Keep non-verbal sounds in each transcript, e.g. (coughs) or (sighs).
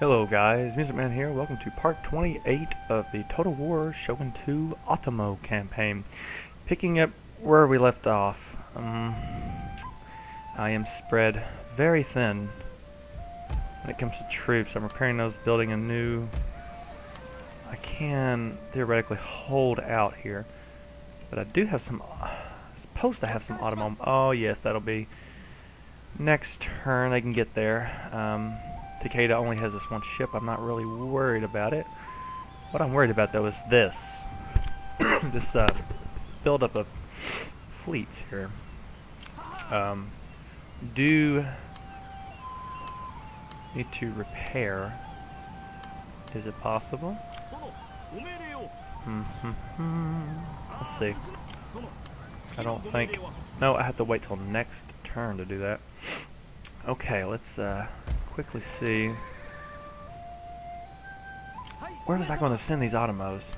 Hello guys, Music Man here. Welcome to part 28 of the Total War Shogun 2 Otomo campaign. Picking up where we left off. Um, I am spread very thin when it comes to troops. I'm repairing those, building a new... I can theoretically hold out here. But I do have some... I'm supposed to have some Otomo... Oh yes, that'll be next turn. I can get there. Um, Takeda only has this one ship. I'm not really worried about it. What I'm worried about, though, is this. (coughs) this uh, buildup of fleets here. Um, do need to repair. Is it possible? Let's see. I don't think... No, I have to wait till next turn to do that. Okay, let's uh, quickly see. Where was I going to send these Otomos?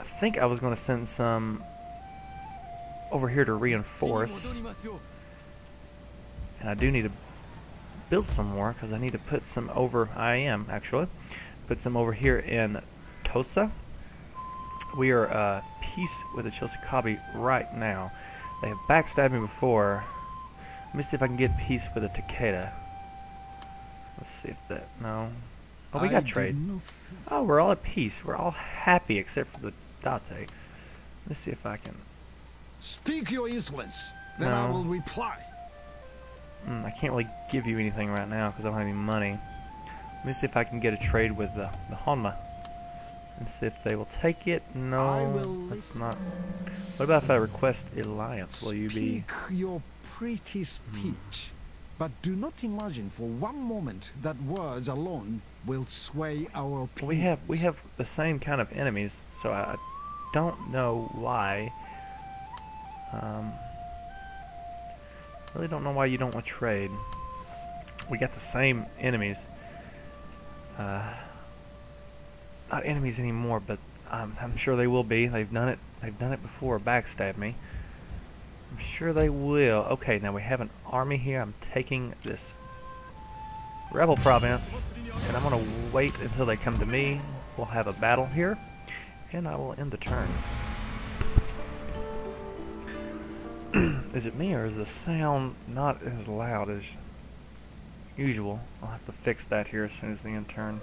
I think I was going to send some over here to reinforce. And I do need to build some more because I need to put some over, I am actually, put some over here in Tosa. We are uh, peace with the Chosokabe right now. They have backstabbed me before. Let me see if I can get peace with the Takeda. Let's see if that, no. Oh, we got trade. Oh, we're all at peace. We're all happy except for the Date. Let's see if I can. Speak your insolence, then no. I will reply. Mm, I can't really give you anything right now because I don't have any money. Let me see if I can get a trade with the, the Honma. And see if they will take it. No, that's not. What about if I request alliance? Will you be? Pretty speech. But do not imagine for one moment that words alone will sway our opinions. We have we have the same kind of enemies, so I don't know why. Um, really don't know why you don't want to trade. We got the same enemies. Uh, not enemies anymore, but um, I'm sure they will be. They've done it. They've done it before. Backstab me. I'm sure they will. Okay, now we have an army here. I'm taking this rebel province, and I'm going to wait until they come to me. We'll have a battle here, and I will end the turn. (clears throat) is it me, or is the sound not as loud as usual? I'll have to fix that here as soon as the end turn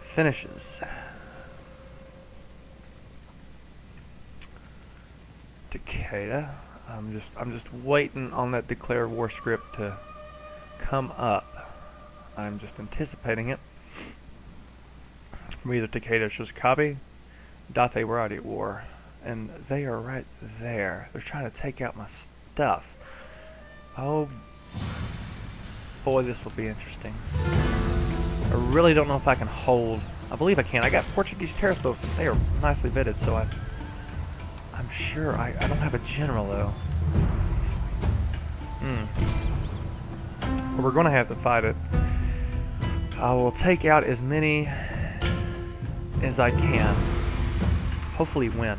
finishes. Takeda. I'm just I'm just waiting on that declare war script to come up. I'm just anticipating it. From either Takeda Chosokabe, Date we're already at war. And they are right there. They're trying to take out my stuff. Oh boy, this will be interesting. I really don't know if I can hold. I believe I can. I got Portuguese Terços. They are nicely vetted, so I I'm sure I, I don't have a general though. Hmm. We're to have to fight it. I will take out as many as I can. Hopefully win.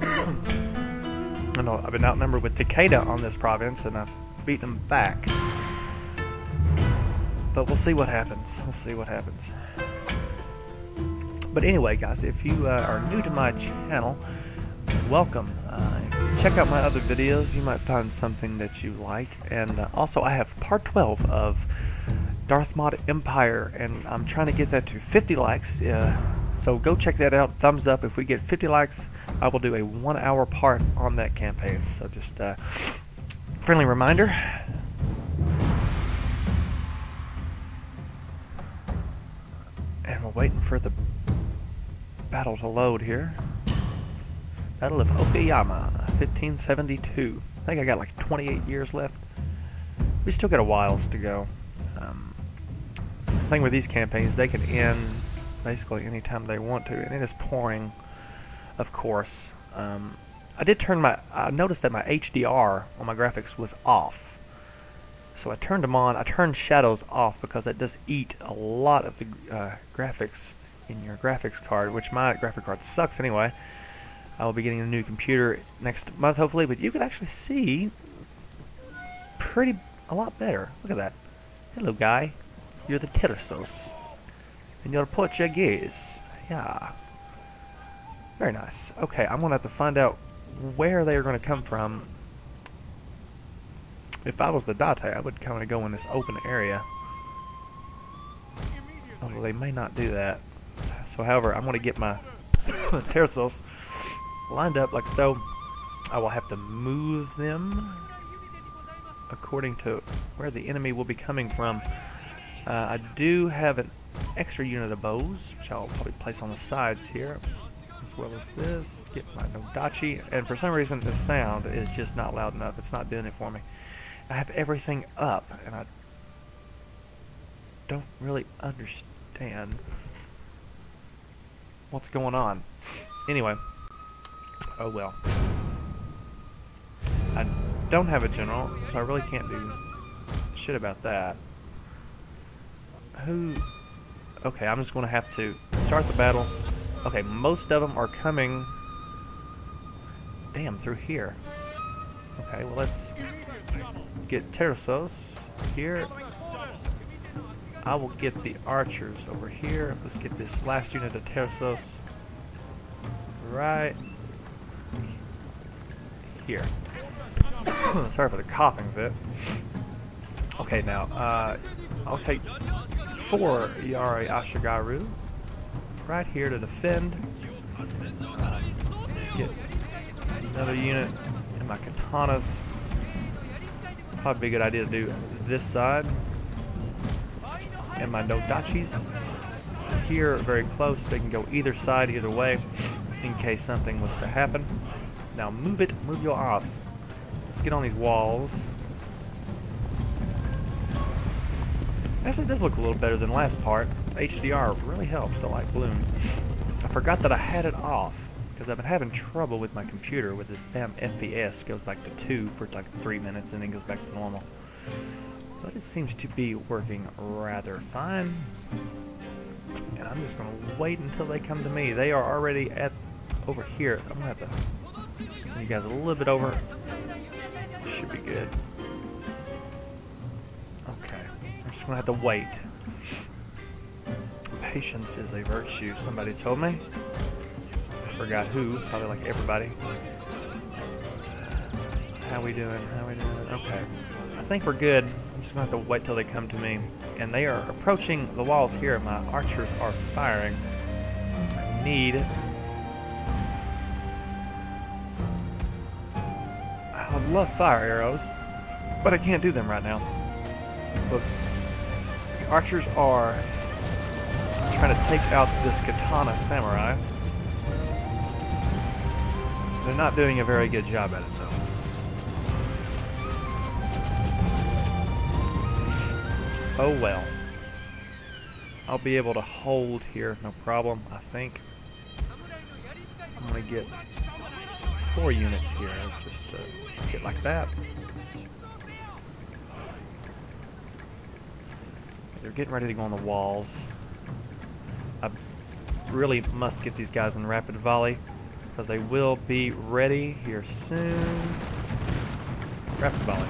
(coughs) I know I've been outnumbered with Takeda on this province and I've beaten them back. But we'll see what happens. We'll see what happens. But anyway, guys, if you uh, are new to my channel, welcome. Uh, check out my other videos. You might find something that you like. And uh, also, I have part 12 of Darth Mod Empire, and I'm trying to get that to 50 likes. Uh, so go check that out. Thumbs up. If we get 50 likes, I will do a one-hour part on that campaign. So just uh, friendly reminder. And we're waiting for the battle to load here. Battle of Okayama, 1572. I think I got like 28 years left. We still got a whiles to go. Um, the thing with these campaigns, they can end basically anytime they want to, and it is pouring, of course. Um, I did turn my, I noticed that my HDR on my graphics was off. So I turned them on. I turned shadows off because it does eat a lot of the uh, graphics in your graphics card, which my graphic card sucks anyway. I will be getting a new computer next month, hopefully, but you can actually see pretty a lot better. Look at that. Hello, guy. You're the Terços. And you're Portuguese. Yeah. Very nice. Okay, I'm going to have to find out where they are going to come from. If I was the Date, I would kind of go in this open area. Although they may not do that. So, however, I'm going to get my (coughs) Terços lined up like so. I will have to move them according to where the enemy will be coming from. Uh, I do have an extra unit of bows, which I'll probably place on the sides here, as well as this. Get my Nodachi, and for some reason the sound is just not loud enough. It's not doing it for me. I have everything up, and I don't really understand what's going on. Anyway, oh well. I don't have a general, so I really can't do shit about that. Who... Okay, I'm just going to have to start the battle. Okay, most of them are coming... Damn, through here. Okay, well let's get Terços here. I will get the archers over here. Let's get this last unit of Terços right here. (coughs) Sorry for the coughing bit. Okay, now, uh, I'll take four Yari Ashigaru right here to defend. Uh, get another unit and my katanas. Probably a good idea to do this side. And my Nodachis here very close. They can go either side, either way, in case something was to happen. Now move it, move your ass. Let's get on these walls. Actually, it does look a little better than last part. HDR really helps. I like Bloom. I forgot that I had it off because I've been having trouble with my computer with this damn FPS. Goes like to 2 for like 3 minutes and then goes back to normal. But it seems to be working rather fine. And I'm just going to wait until they come to me. They are already at over here. I'm going to have to send you guys a little bit over should be good. Okay, I'm just gonna have to wait. Patience is a virtue, somebody told me. I forgot who, probably like everybody. How we doing? How we doing? Okay. I think we're good. I'm just gonna have to wait till they come to me. And they are approaching the walls here. My archers are firing. I need love fire arrows, but I can't do them right now. The archers are trying to take out this katana samurai. They're not doing a very good job at it, though. Oh well. I'll be able to hold here, no problem, I think. I'm going to get four units here, just to get like that. They're getting ready to go on the walls. I really must get these guys in rapid volley, because they will be ready here soon. Rapid volley.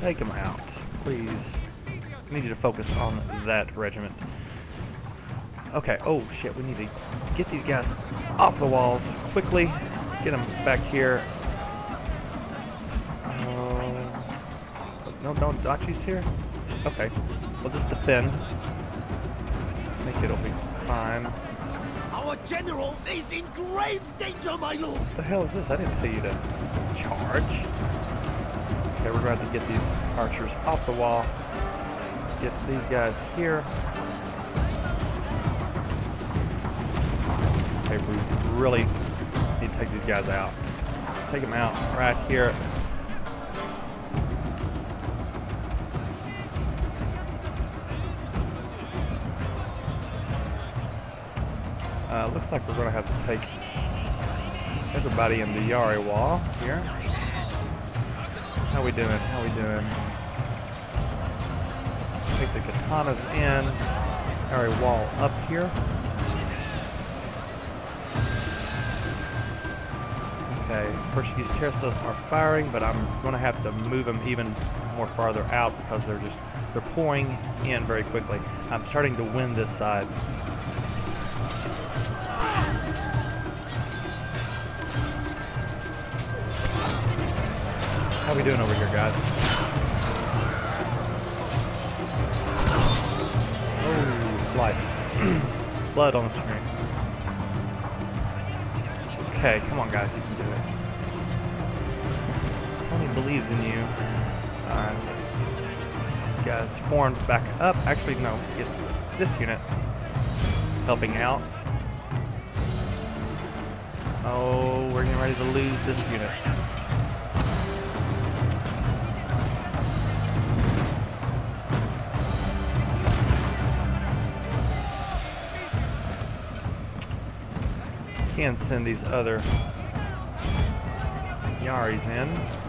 Take them out, please. I need you to focus on that regiment. Okay, oh shit, we need to get these guys off the walls quickly. Get them back here. Uh, no, no, Dachi's here? Okay, we'll just defend. I think it'll be fine. Our general is in grave danger, my lord! What the hell is this? I didn't tell you to charge. Okay, we're going to get these archers off the wall. Get these guys here. Okay, we really need to take these guys out. Take them out right here. Uh, looks like we're going to have to take everybody in the Yari wall here. How we doing? How we doing? Take the katanas in. Yari wall up here. Portuguese Terços are firing, but I'm going to have to move them even more farther out because they're just they're pouring in very quickly. I'm starting to win this side. How we doing over here, guys? Oh, sliced. (clears throat) Blood on the screen. Okay, come on, guys, you can do it. Believes in you. Alright, let's. These guys formed back up. Actually, no, get this unit helping out. Oh, we're getting ready to lose this unit. Can send these other Yaris in.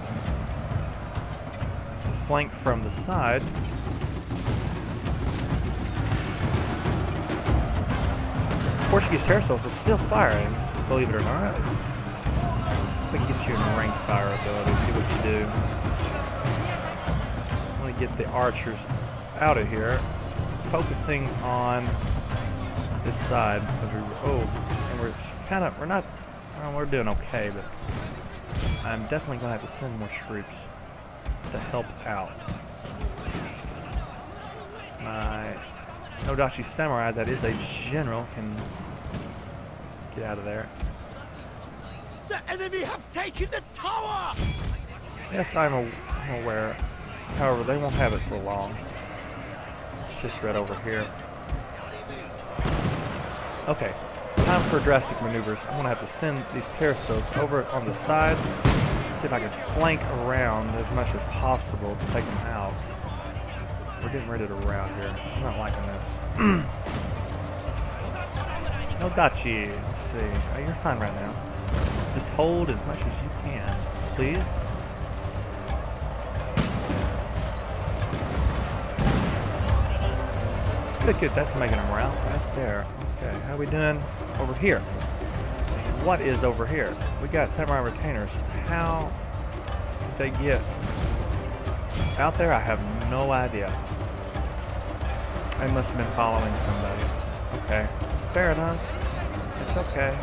Flank from the side. Portuguese Terços is still firing, believe it or not. We can get you in ranked fire ability, see what you do. I want to get the archers out of here, focusing on this side. Oh, and we're kind of, we're not, well, we're doing okay, but I'm definitely going to have to send more troops to help out. My Nodachi Samurai, that is a general, can get out of there. The enemy have taken the tower! Yes, I'm, a, I'm aware. However, they won't have it for long. It's just right over here. Okay, time for drastic maneuvers. I'm gonna have to send these Terços over on the sides. See if I can flank around as much as possible to take them out. We're getting ready to rout here. I'm not liking this. (clears throat) Nodachi. Let's see. Oh, you're fine right now. Just hold as much as you can, please. Good, good. That's making them rout right there. Okay, how we doing over here? What is over here? We got samurai retainers. How did they get out there? I have no idea. I must have been following somebody. Okay, fair enough. It's okay.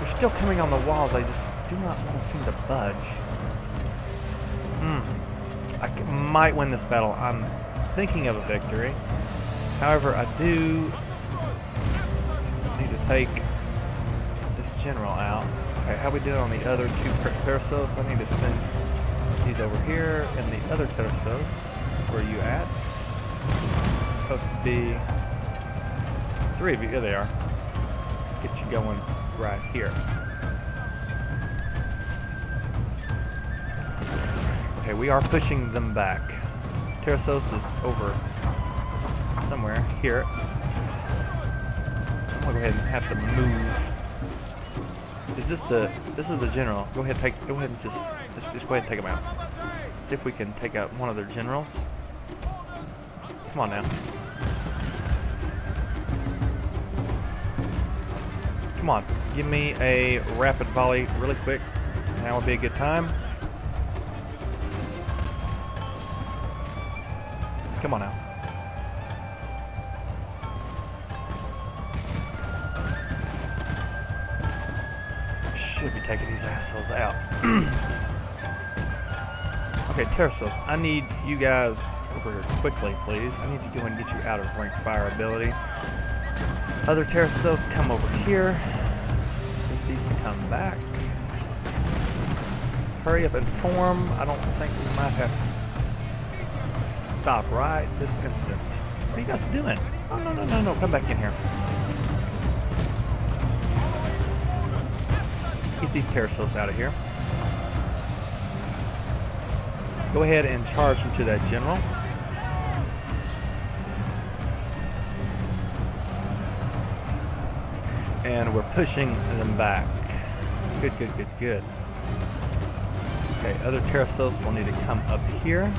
They're still coming on the walls. I just do not seem to budge. Hmm. I might win this battle. I'm thinking of a victory. However, I do need to take general out. Okay, how we doing on the other two Terços? I need to send these over here, and the other Terços, where are you at? Supposed to be three of you. Here they are. Let's get you going right here. Okay, we are pushing them back. Terços is over somewhere here. I'm gonna go ahead and have to move. Is this the? This is the general. Go ahead, take. Go ahead and just, just, just go ahead and take them out. See if we can take out one of their generals. Come on now. Come on, give me a rapid volley really quick. Now would be a good time. Come on now. Taking these assholes out. (clears throat) okay, Terços, I need you guys over here quickly, please. I need to go and get you out of rank fire ability. Other Terços, come over here. Get these to come back. Hurry up and form. I don't think we might have stop right this instant. What are you guys doing? Oh, no, no, no, no. Come back in here. Get these Terços out of here. Go ahead and charge into that general. And we're pushing them back. Good, good, good, good. Okay, other Terços will need to come up here.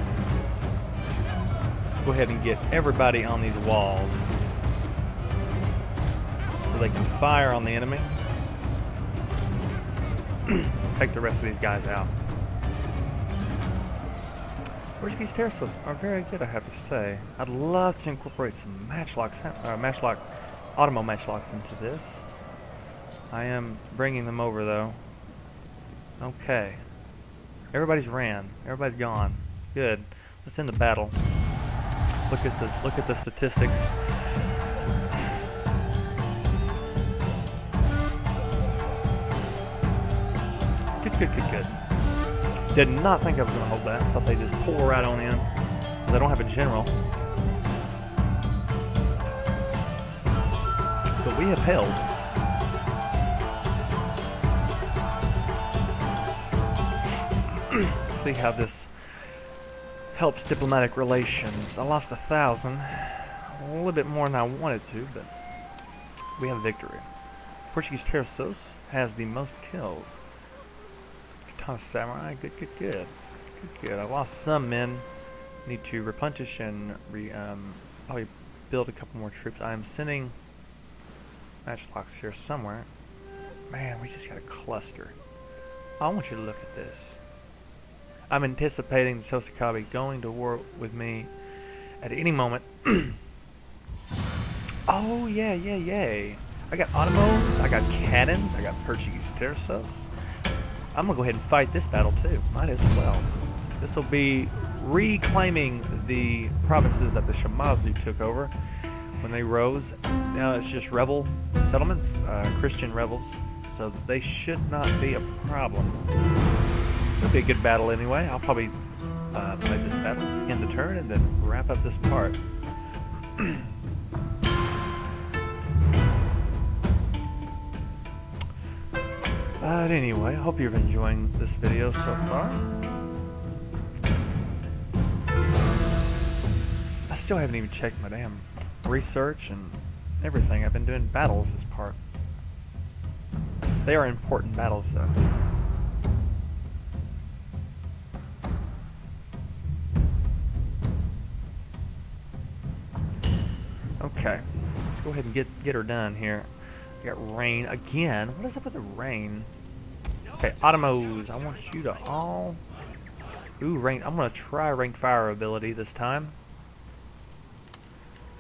Let's go ahead and get everybody on these walls so they can fire on the enemy. (clears throat) take the rest of these guys out. Portuguese Terços are very good, I have to say. I'd love to incorporate some matchlock, uh, matchlock, Otomo matchlocks into this. I am bringing them over though. Okay. Everybody's ran. Everybody's gone. Good. Let's end the battle. Look at the look at the statistics. Good, good, good, good. Did not think I was going to hold that. Thought they'd just pour right on in. Because I don't have a general. But we have held. (clears throat) see how this helps diplomatic relations. I lost a thousand. A little bit more than I wanted to, but we have victory. Portuguese Terços has the most kills. Samurai, good, good, good. Good, good. I lost some men. Need to replenish and re, um, probably build a couple more troops. I am sending matchlocks here somewhere. Man, we just got a cluster. I want you to look at this. I'm anticipating the Chosokabe going to war with me at any moment. (clears throat) oh, yeah, yeah, yay. I got Otomos, I got cannons, I got Portuguese Terços. I'm to go ahead and fight this battle too. Might as well. This will be reclaiming the provinces that the Shimazu took over when they rose. Now it's just rebel settlements, uh, Christian rebels, so they should not be a problem. It'll be a good battle anyway. I'll probably uh, play this battle, end the turn, and then wrap up this part. (clears throat) but anyway, I hope you're enjoying this video so far. I still haven't even checked my damn research and everything. I've been doing battles this part. They are important battles though. Okay, let's go ahead and get get her done here. We got rain again. What is up with the rain? Okay, Otomos, I want you to all. Ooh, rain. I'm gonna try ranked fire ability this time.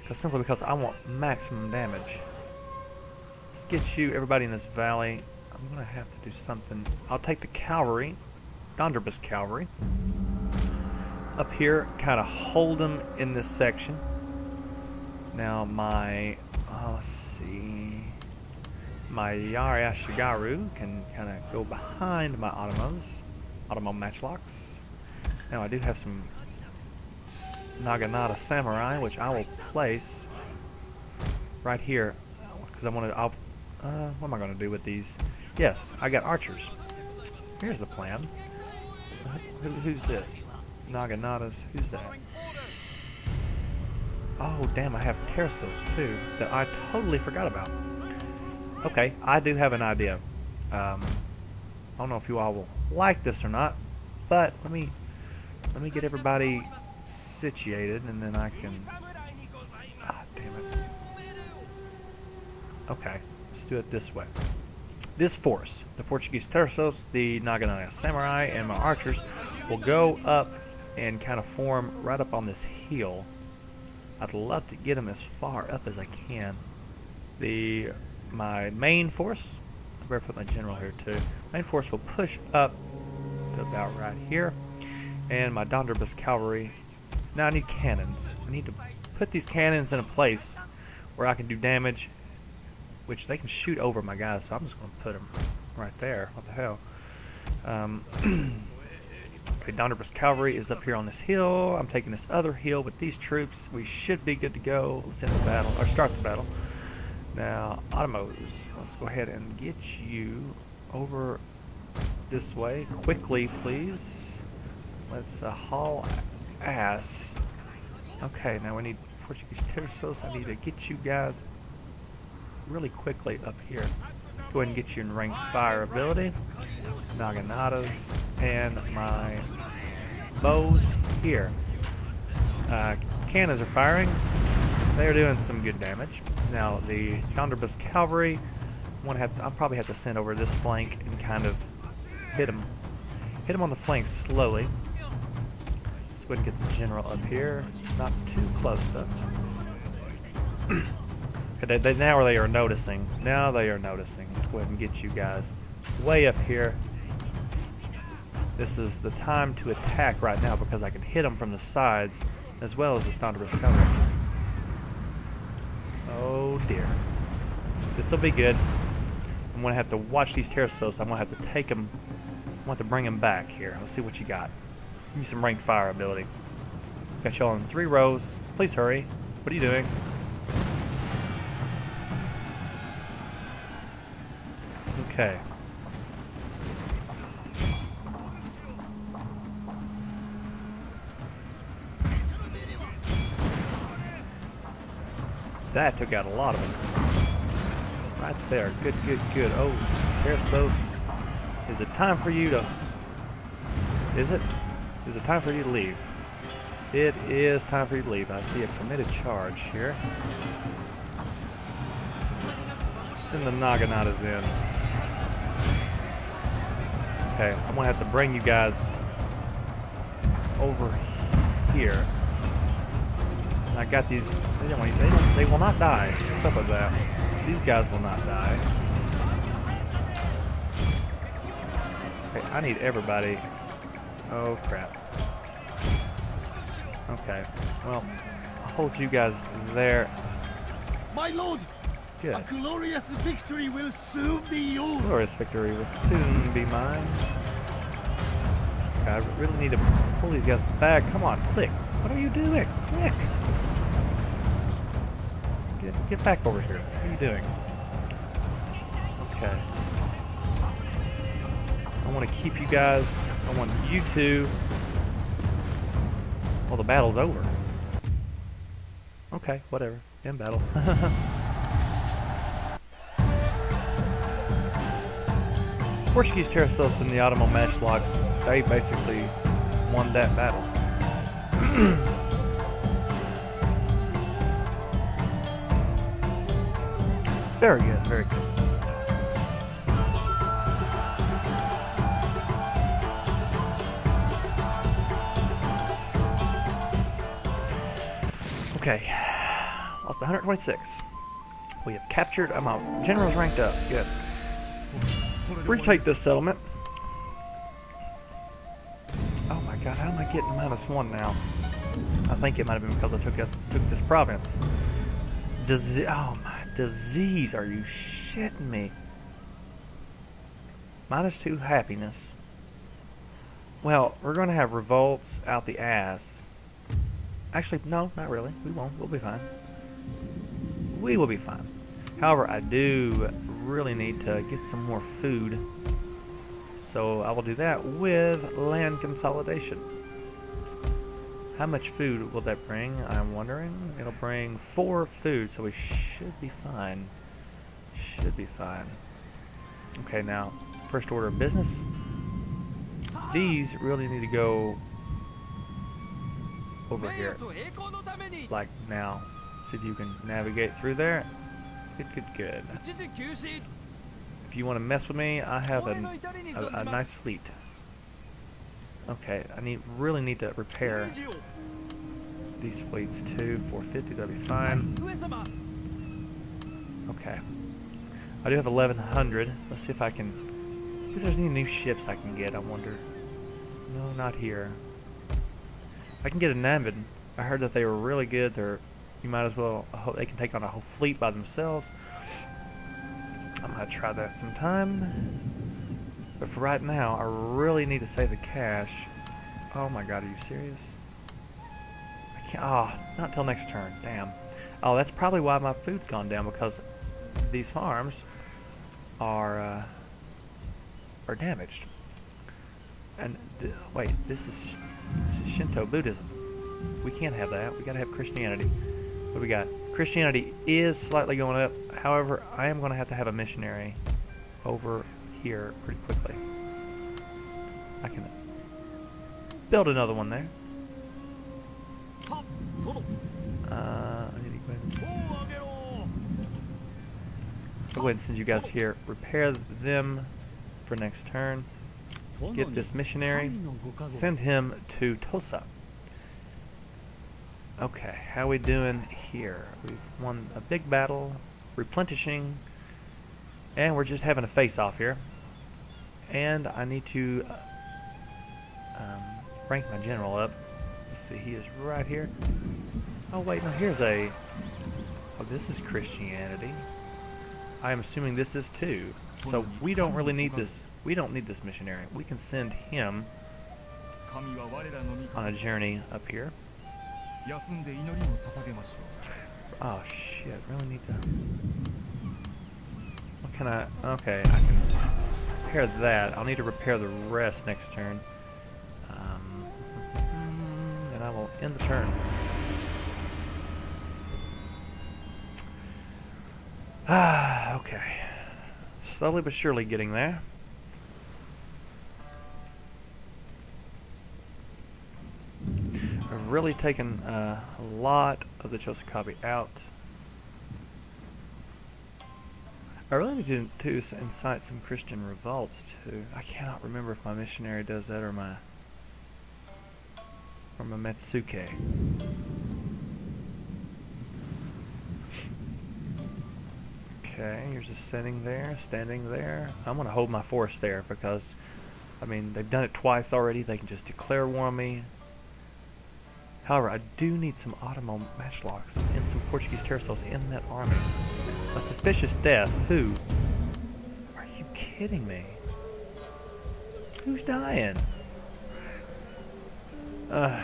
Because simply because I want maximum damage. Let's get you, everybody in this valley. I'm gonna have to do something. I'll take the cavalry, Donderbus cavalry, up here, kind of hold them in this section. Now my, oh, let's see, my Yari Ashigaru can kind of go behind my Otomos, Otomo matchlocks. Now I do have some Naginata Samurai, which I will place right here, because I want to, I'll, uh, what am I going to do with these? Yes, I got archers. Here's the plan. Who, who's this? Naginatas, who's that? Oh, damn, I have Terços too, that I totally forgot about. Okay, I do have an idea. Um, I don't know if you all will like this or not, but let me let me get everybody situated, and then I can. Ah, damn it. Okay, let's do it this way. This force, the Portuguese Terços, the Naginata Samurai, and my archers, will go up and kind of form right up on this hill I'd love to get them as far up as I can. The my main force, I better put my general here too. Main force will push up to about right here, and my Donderbus cavalry. Now I need cannons. I need to put these cannons in a place where I can do damage, which they can shoot over my guys. So I'm just going to put them right there. What the hell? Um, (clears throat) Okay, Donderbus Cavalry is up here on this hill. I'm taking this other hill with these troops. We should be good to go. Let's end the battle, or start the battle. Now, Otomos, let's go ahead and get you over this way. Quickly, please. Let's uh, haul ass. Okay, now we need Portuguese Terços. I need to get you guys really quickly up here. Go ahead and get you in ranked fire ability. Naginatas and my bows here. Uh, cannons are firing. They're doing some good damage. Now the Donderbus cavalry, have to, I'll probably have to send over this flank and kind of hit him. Hit him on the flank slowly. Let's go and get the general up here. Not too close though. (clears throat) they, they, now they are noticing. Now they are noticing. Let's go ahead and get you guys way up here. This is the time to attack right now because I can hit them from the sides as well as the Thunderous cover. Oh dear. This will be good. I'm going to have to watch these Terços. I'm going to have to take them. I want to bring them back here. Let's see what you got. Give me some ranked fire ability. Got y'all in three rows. Please hurry. What are you doing? Okay. That took out a lot of them. Right there. Good, good, good. Oh, Terços. Is it time for you to... Is it? Is it time for you to leave? It is time for you to leave. I see a committed charge here. Send the Naginatas in. Okay, I'm gonna have to bring you guys over here. And I got these. They don't, they don't. They will not die. What's up with that? These guys will not die. Okay, I need everybody. Oh crap. Okay. Well, I'll hold you guys there. My lord, Good. a glorious victory will soon be yours. Glorious victory will soon be mine. I really need to pull these guys back. Come on, click. What are you doing? Click. Get, back over here. What are you doing? Okay. I want to keep you guys. I want you to. Well, the battle's over. Okay, whatever. In battle. (laughs) Portuguese Terços and the Ottoman Matchlocks, they basically won that battle. (clears throat) very good, very good. Okay, lost 126. We have captured, I'm out. General's ranked up, good. Retake this settlement. Oh my god, how am I getting minus one now? I think it might have been because I took a, took this province. Disease. Oh my disease! Are you shitting me? Minus two happiness. Well, we're going to have revolts out the ass. Actually, no, not really. We won't. We'll be fine. We will be fine. However, I do really need to get some more food. So I will do that with land consolidation. How much food will that bring? I'm wondering. It'll bring four food, so we should be fine. Should be fine. Okay, now, first order of business. These really need to go over here. Like now. See if you can navigate through there. Good, good, good. If you want to mess with me, I have an, a, a nice fleet. Okay, I need really need to repair these fleets too. 450, that'll be fine. Okay. I do have 1100. Let's see if I can see if there's any new ships I can get. I wonder. No, not here. I can get a Navid. I heard that they were really good. They're you might as well hope they can take on a whole fleet by themselves. I'm gonna try that sometime. But for right now, I really need to save the cash. Oh my god, are you serious? I can't. Oh, not till next turn. Damn. Oh, that's probably why my food's gone down because these farms are uh, are damaged. And th wait, this is this is Shinto Buddhism. We can't have that. We gotta have Christianity. What we got? Christianity is slightly going up. However, I am to have to have a missionary over here pretty quickly. I can build another one there. Uh, I need to go ahead, I'll go ahead and send you guys here. Repair them for next turn. get this missionary, send him to Tosa. Okay, how we doing here? We've won a big battle, replenishing, and we're just having a face-off here. And I need to uh, um, rank my general up. Let's see, he is right here. Oh wait, no, here's a... Oh, this is Christianity. I am assuming this is too. So we don't really need this. We don't need this missionary. We can send him on a journey up here. Oh shit, really need to... What can I... Okay, I can repair that. I'll need to repair the rest next turn. Um, and I will end the turn. Ah, okay. Slowly but surely getting there. I've really taken uh, a lot of the Chosokabe out. I really need to, incite some Christian revolts too. I cannot remember if my missionary does that or my or my Metsuke. Okay, you're just sitting there, standing there. I'm to hold my force there because, I mean, they've done it twice already. They can just declare war on me. However, I do need some Ottoman matchlocks and some Portuguese Terços in that army. A suspicious death? Who? Are you kidding me? Who's dying? Uh,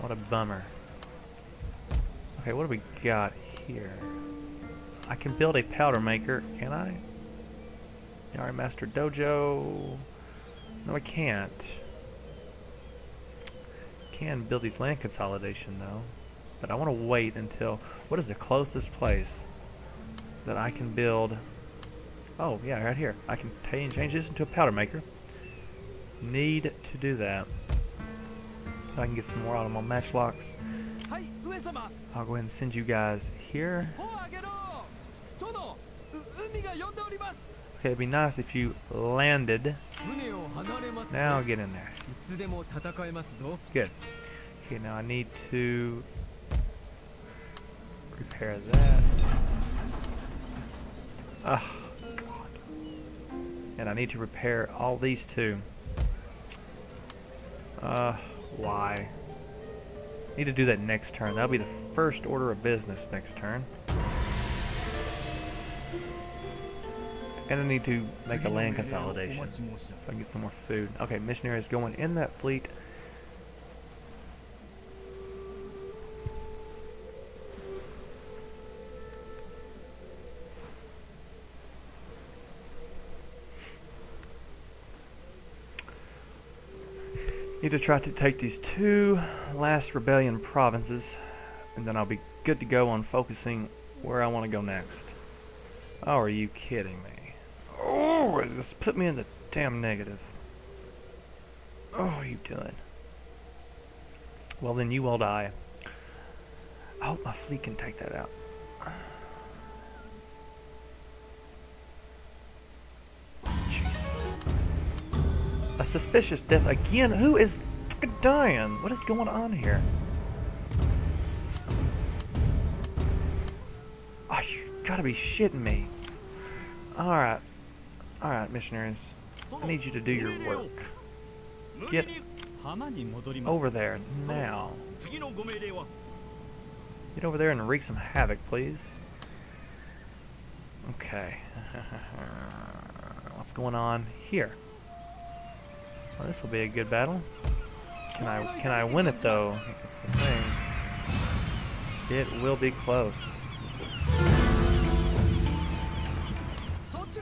what a bummer. Okay, what do we got here? I can build a powder maker, can I? Yari Master Dojo. No, I can't. Can build these land consolidation though. But I want to wait until what is the closest place that I can build Oh yeah, right here. I can change this into a powder maker. Need to do that. I can get some more Ottoman matchlocks. I'll go ahead and send you guys here. Okay, it'd be nice if you landed. Now get in there. Good. Okay, now I need to repair that. Oh, God. And I need to repair all these two. Uh, why? Need to do that next turn. That'll be the first order of business next turn. And I need to make a land consolidation so I can get some more food. Okay, missionary is going in that fleet. Need to try to take these two last rebellion provinces, and then I'll be good to go on focusing where I want to go next. Oh, are you kidding me? Oh, just put me in the damn negative. Oh, are you doing? Well, then you will die. I hope my fleet can take that out. A suspicious death again? Who is dying? What is going on here? Oh, you gotta be shitting me. Alright. Alright, missionaries. I need you to do your work. Get over there now. Get over there and wreak some havoc, please. Okay. (laughs) What's going on here? Well, this will be a good battle. Can I can I win it though? That's the thing. It will be close.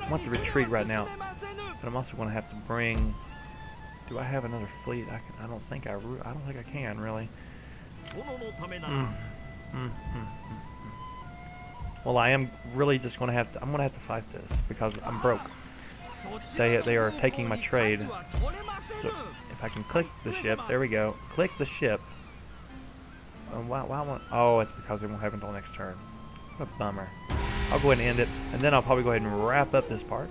I want to retreat right now, but I'm also going to have to bring. Do I have another fleet? I can. I don't think I. I don't think I can really. Mm, mm, well, I am really just going to have to. I'm going to have to fight this because I'm broke. They, they are taking my trade. So if I can click the ship, there we go. Click the ship. Um, why, why won't, oh, it's because it won't happen until next turn. What a bummer. I'll go ahead and end it, and then I'll probably go ahead and wrap up this part.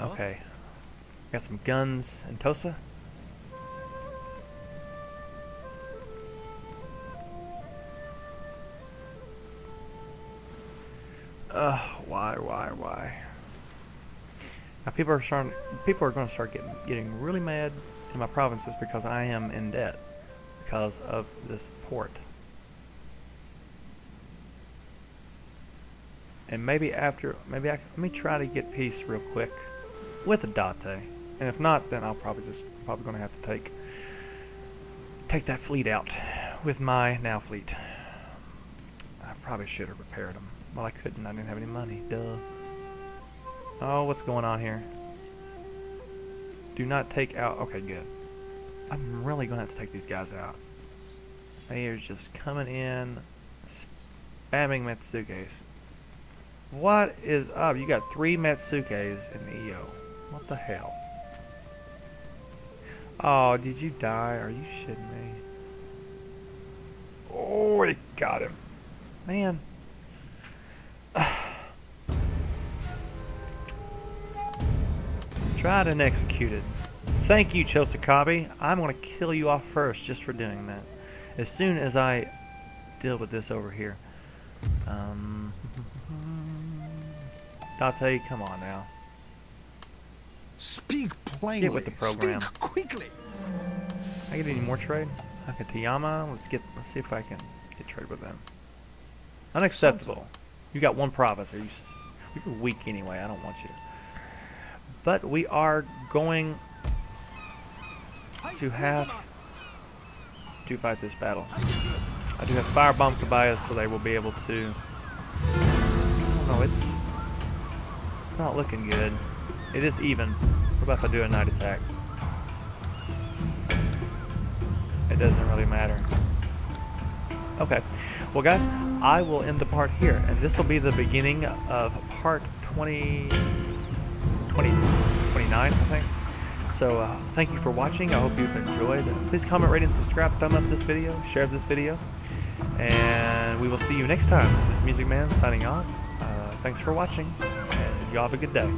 Okay. Got some guns and Tosa. Ugh, why, why, why? Now people are starting. People are going to start getting getting really mad in my provinces because I am in debt because of this port. And maybe after, maybe I, let me try to get peace real quick with a Date. And if not, then I'll probably just probably going to have to take take that fleet out with my now fleet. I probably should have repaired them. Well, I couldn't. I didn't have any money. Duh. Oh, what's going on here? Do not take out. Okay, good. I'm really going to have to take these guys out. They are just coming in, spamming Metsukes. What is up? You got three Metsukes in the EO. What the hell? Oh, did you die? Are you shitting me? Oh, he got him. Man. (sighs) Tried and executed. Thank you, Chosokabe. I'm going to kill you off first just for doing that. As soon as I deal with this over here. Um, (laughs) Date, come on now. Speak plainly. Get with the program. Speak quickly. I get any more trade? Akatayama, let's get let's see if I can get trade with them. Unacceptable. You got one province. Are you, you're weak anyway. I don't want you. But we are going to have to fight this battle. I do have firebomb Kobayas, so they will be able to. I. It's it's not looking good. It is even. What about if I do a night attack? It doesn't really matter. Okay. Well, guys, I will end the part here, and this will be the beginning of part 20, 20 29, I think. So, uh, thank you for watching. I hope you've enjoyed. Please comment, rate, and subscribe. Thumb up this video. Share this video. And we will see you next time. This is Music Man signing off. Uh, thanks for watching, and y'all have a good day.